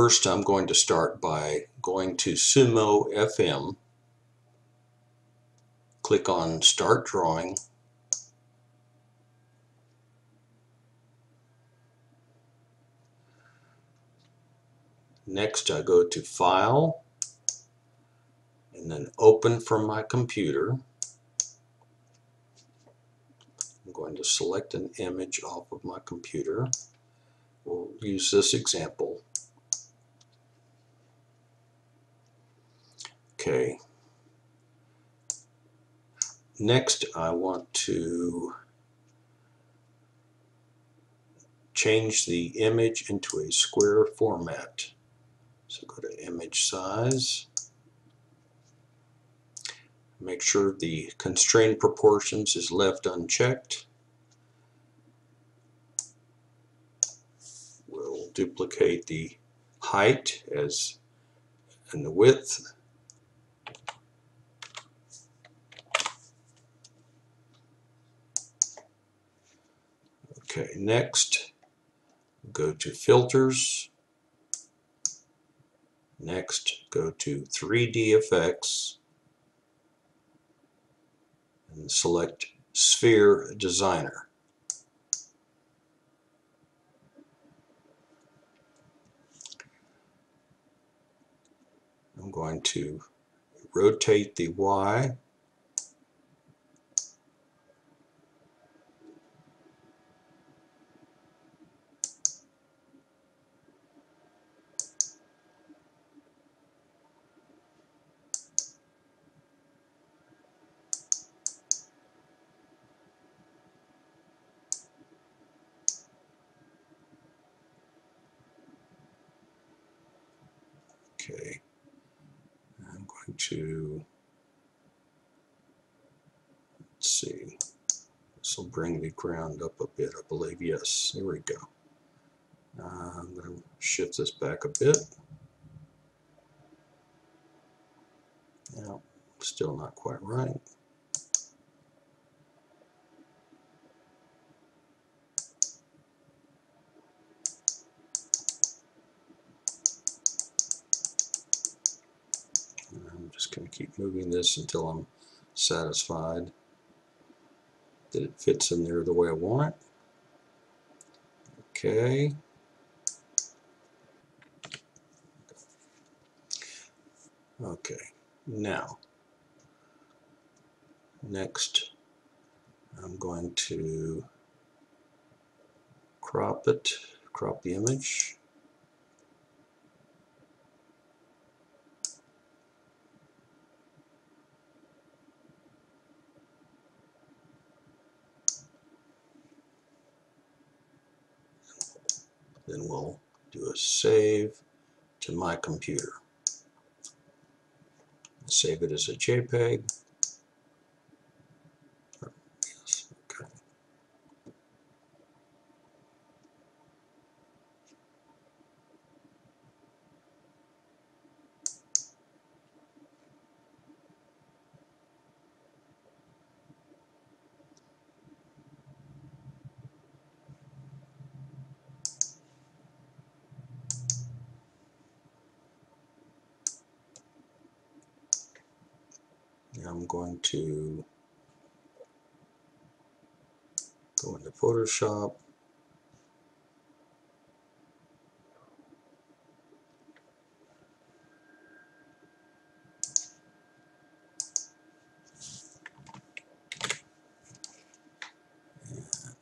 First, I'm going to start by going to Sumo FM, click on Start Drawing, Next, I go to File, and then Open from my computer. I'm going to select an image off of my computer. We'll use this example. Okay. Next, I want to change the image into a square format. So go to image size. Make sure the constrained proportions is left unchecked. We'll duplicate the height as and the width. Okay, next go to filters. Next, go to 3D effects. And select Sphere Designer. I'm going to rotate the Y Okay. I'm going to, let's see, this will bring the ground up a bit, I believe. Yes, there we go. Uh, I'm going to shift this back a bit. Now, still not quite right. just going to keep moving this until I'm satisfied that it fits in there the way I want it. Okay. Okay, now, next I'm going to crop it, crop the image. Then we'll do a save to my computer. Save it as a JPEG. Yes, okay. Now I'm going to go into Photoshop.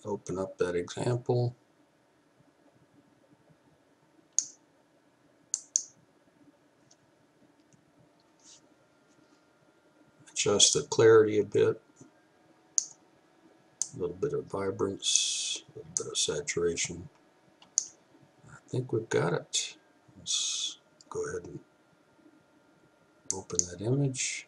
Open up that example. Adjust the clarity a bit, a little bit of vibrance, a little bit of saturation. I think we've got it. Let's go ahead and open that image.